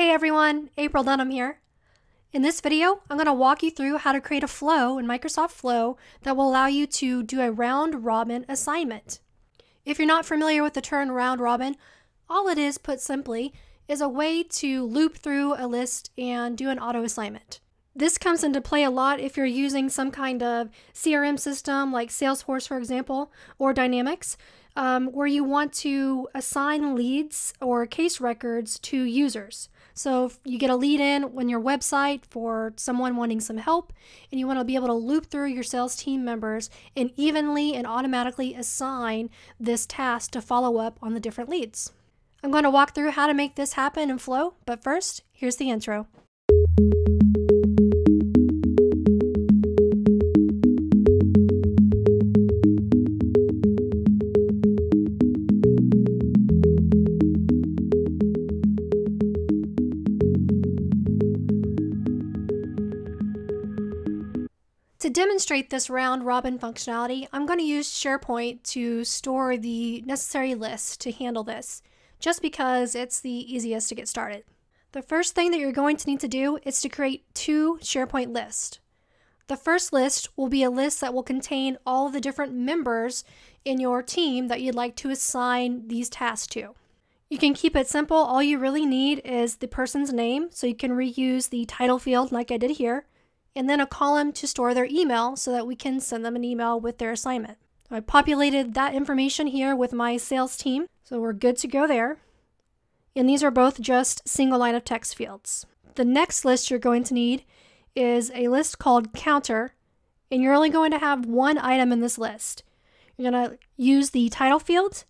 Hey everyone, April Dunnam here. In this video, I'm going to walk you through how to create a flow in Microsoft Flow that will allow you to do a round robin assignment. If you're not familiar with the term round robin, all it is, put simply, is a way to loop through a list and do an auto assignment. This comes into play a lot if you're using some kind of CRM system like Salesforce, for example, or Dynamics, um, where you want to assign leads or case records to users. So you get a lead in on your website for someone wanting some help, and you want to be able to loop through your sales team members and evenly and automatically assign this task to follow up on the different leads. I'm going to walk through how to make this happen in Flow, but first, here's the intro. To demonstrate this round robin functionality, I'm going to use SharePoint to store the necessary lists to handle this, just because it's the easiest to get started. The first thing that you're going to need to do is to create two SharePoint lists. The first list will be a list that will contain all the different members in your team that you'd like to assign these tasks to. You can keep it simple. All you really need is the person's name, so you can reuse the title field like I did here, and then a column to store their email so that we can send them an email with their assignment. I populated that information here with my sales team, so we're good to go there. And these are both just single line of text fields. The next list you're going to need is a list called counter, and you're only going to have one item in this list. You're going to use the title field,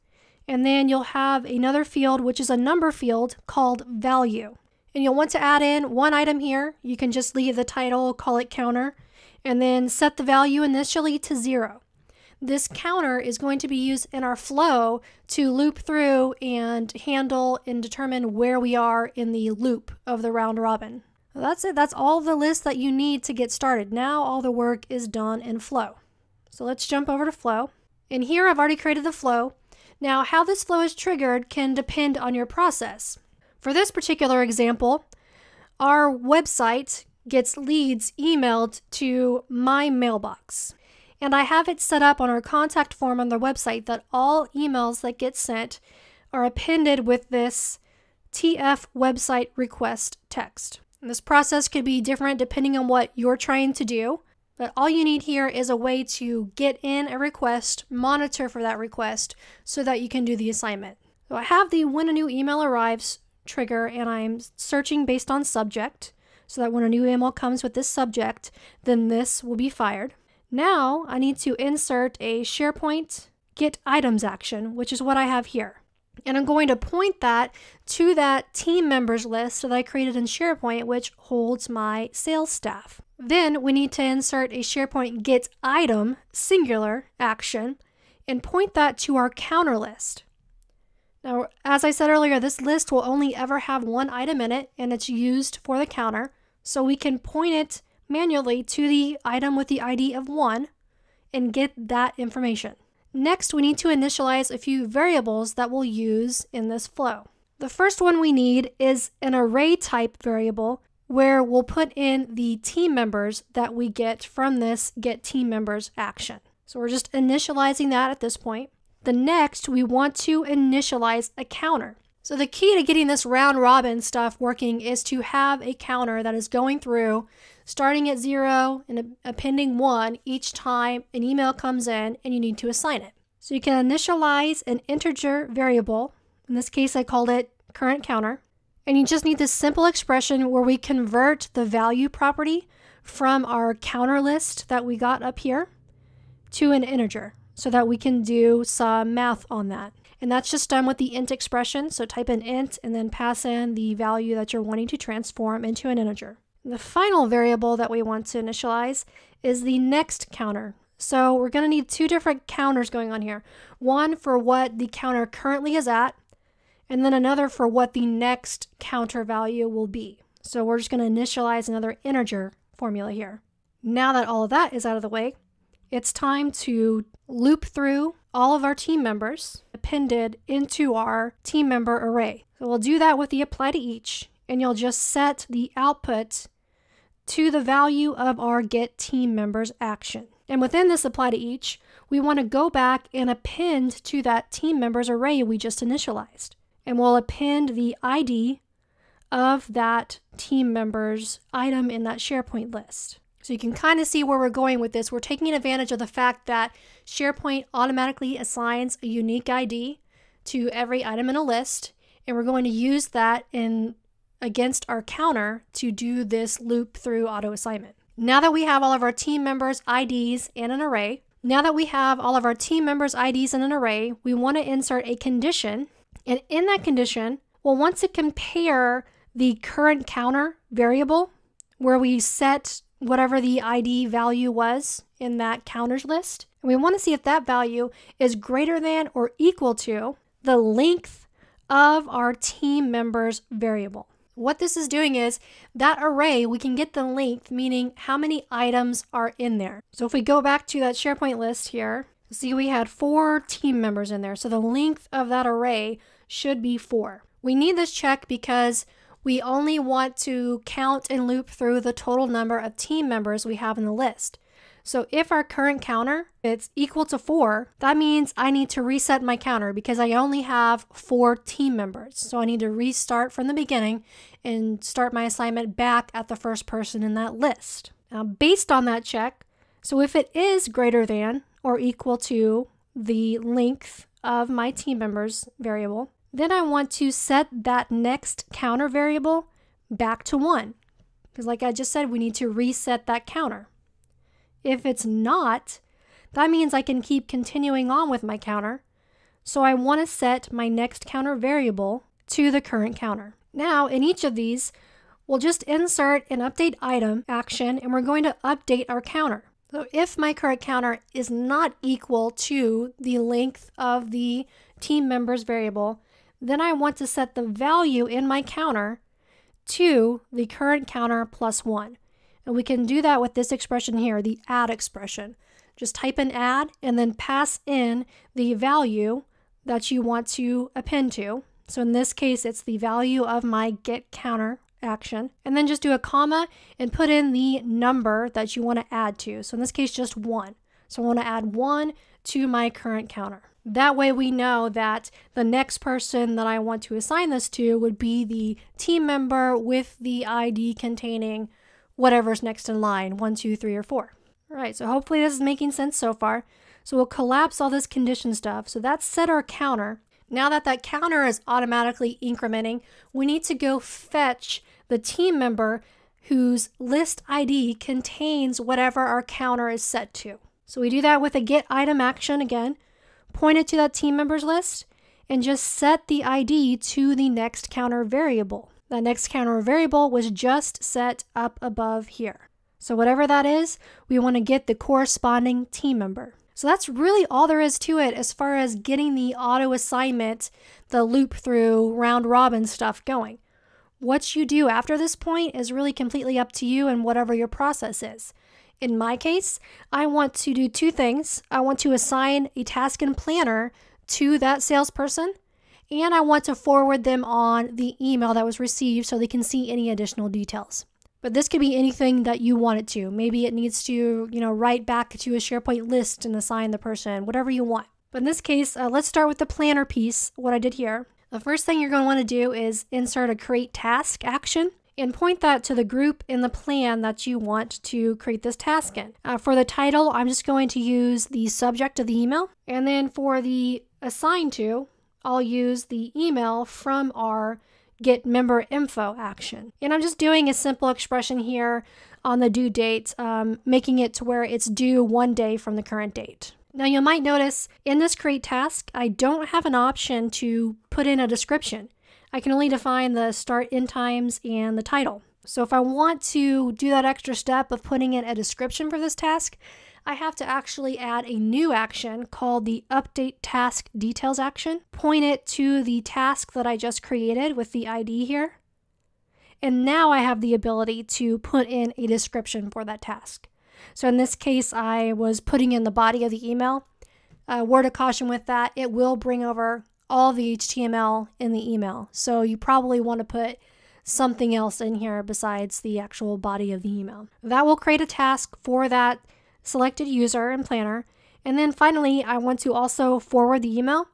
and then you'll have another field, which is a number field called value. And you'll want to add in one item here. You can just leave the title, call it counter, and then set the value initially to zero. This counter is going to be used in our flow to loop through and handle and determine where we are in the loop of the round robin. That's it. That's all the list that you need to get started. Now all the work is done in flow. So let's jump over to flow. And here I've already created the flow. Now how this flow is triggered can depend on your process. For this particular example, our website gets leads emailed to my mailbox. And I have it set up on our contact form on the website that all emails that get sent are appended with this TF website request text. And this process could be different depending on what you're trying to do, but all you need here is a way to get in a request, monitor for that request, so that you can do the assignment. So I have the when a new email arrives trigger and I'm searching based on subject so that when a new email comes with this subject, then this will be fired. Now I need to insert a SharePoint get items action, which is what I have here. And I'm going to point that to that team members list that I created in SharePoint, which holds my sales staff. Then we need to insert a SharePoint get item singular action and point that to our counter list. Now, as I said earlier, this list will only ever have one item in it and it's used for the counter. So we can point it manually to the item with the ID of 1 and get that information. Next, we need to initialize a few variables that we'll use in this flow. The first one we need is an array type variable where we'll put in the team members that we get from this get team members action. So we're just initializing that at this point. The next, we want to initialize a counter. So the key to getting this round robin stuff working is to have a counter that is going through, starting at zero and appending one each time an email comes in and you need to assign it. So you can initialize an integer variable. In this case, I called it current counter. And you just need this simple expression where we convert the value property from our counter list that we got up here to an integer so that we can do some math on that. And that's just done with the int expression. So type in int and then pass in the value that you're wanting to transform into an integer. The final variable that we want to initialize is the next counter. So we're going to need two different counters going on here. One for what the counter currently is at, and then another for what the next counter value will be. So we're just going to initialize another integer formula here. Now that all of that is out of the way, it's time to loop through all of our team members appended into our team member array. So we'll do that with the apply to each. and you'll just set the output to the value of our get team members action. And within this apply to each, we want to go back and append to that team members array we just initialized. And we'll append the ID of that team members item in that SharePoint list. So you can kind of see where we're going with this. We're taking advantage of the fact that SharePoint automatically assigns a unique ID to every item in a list, and we're going to use that in against our counter to do this loop through auto assignment. Now that we have all of our team members' IDs in an array, now that we have all of our team members' IDs in an array, we want to insert a condition. And in that condition, we'll want to compare the current counter variable where we set whatever the ID value was in that counters list. And we want to see if that value is greater than or equal to the length of our team members variable. What this is doing is that array, we can get the length, meaning how many items are in there. So if we go back to that SharePoint list here, see we had four team members in there. So the length of that array should be four. We need this check because we only want to count and loop through the total number of team members we have in the list. So if our current counter is equal to four, that means I need to reset my counter because I only have four team members. So I need to restart from the beginning and start my assignment back at the first person in that list. Now, based on that check, so if it is greater than or equal to the length of my team members variable, then I want to set that next counter variable back to one. Because like I just said, we need to reset that counter. If it's not, that means I can keep continuing on with my counter. So I want to set my next counter variable to the current counter. Now, in each of these, we'll just insert an update item action and we're going to update our counter. So if my current counter is not equal to the length of the team members variable, then I want to set the value in my counter to the current counter plus one. And we can do that with this expression here, the add expression. Just type in add and then pass in the value that you want to append to. So in this case, it's the value of my get counter action. And then just do a comma and put in the number that you want to add to. So in this case, just one. So I want to add one to my current counter. That way we know that the next person that I want to assign this to would be the team member with the ID containing whatever's next in line, one, two, three, or four. All right, so hopefully this is making sense so far. So we'll collapse all this condition stuff. So that's set our counter. Now that that counter is automatically incrementing, we need to go fetch the team member whose list ID contains whatever our counter is set to. So we do that with a get item action again, point it to that team members list, and just set the ID to the next counter variable. The next counter variable was just set up above here. So whatever that is, we want to get the corresponding team member. So that's really all there is to it as far as getting the auto assignment, the loop through round robin stuff going. What you do after this point is really completely up to you and whatever your process is. In my case, I want to do two things. I want to assign a task and planner to that salesperson and I want to forward them on the email that was received so they can see any additional details. But this could be anything that you want it to. Maybe it needs to, you know, write back to a SharePoint list and assign the person, whatever you want. But in this case, uh, let's start with the planner piece, what I did here. The first thing you're going to want to do is insert a create task action and point that to the group in the plan that you want to create this task in. Uh, for the title, I'm just going to use the subject of the email. And then for the assign to, I'll use the email from our get member info action. And I'm just doing a simple expression here on the due date, um, making it to where it's due one day from the current date. Now you might notice in this create task, I don't have an option to put in a description. I can only define the start end times and the title. So if I want to do that extra step of putting in a description for this task, I have to actually add a new action called the update task details action, point it to the task that I just created with the ID here. And now I have the ability to put in a description for that task. So in this case, I was putting in the body of the email. A word of caution with that, it will bring over all the HTML in the email. So you probably want to put something else in here besides the actual body of the email. That will create a task for that selected user and planner. And then finally, I want to also forward the email.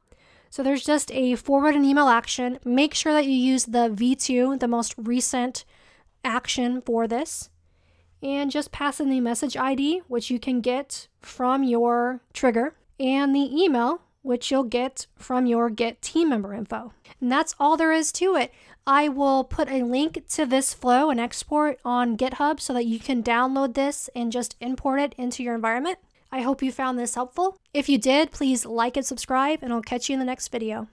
So there's just a forward an email action. Make sure that you use the V2, the most recent action for this. And just pass in the message ID, which you can get from your trigger, and the email, which you'll get from your Get team member info. And that's all there is to it. I will put a link to this flow and export on GitHub so that you can download this and just import it into your environment. I hope you found this helpful. If you did, please like and subscribe, and I'll catch you in the next video.